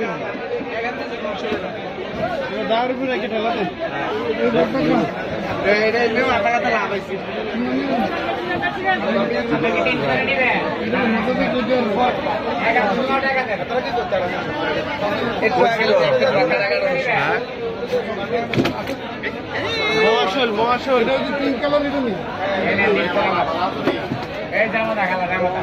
এটা মহাশল মহাশল pink colour নিতে নি এই জামা দেখালা জামাটা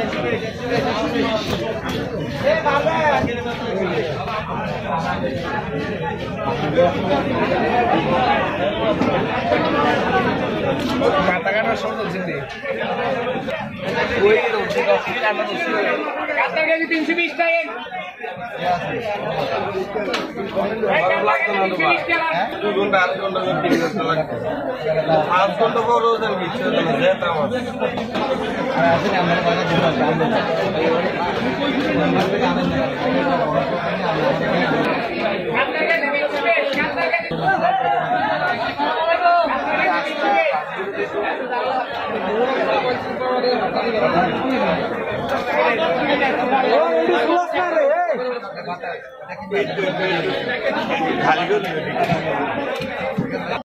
মাথা কাটার শব্দ চিন্তি কাঁচা কেজি তিনশো বিশ টাকা। দুই ঘণ্টা পর রোজ আর কিছু যেতে আমার কাঁচা কেজি তিনশো বিশ কাঁচা কেজি খালি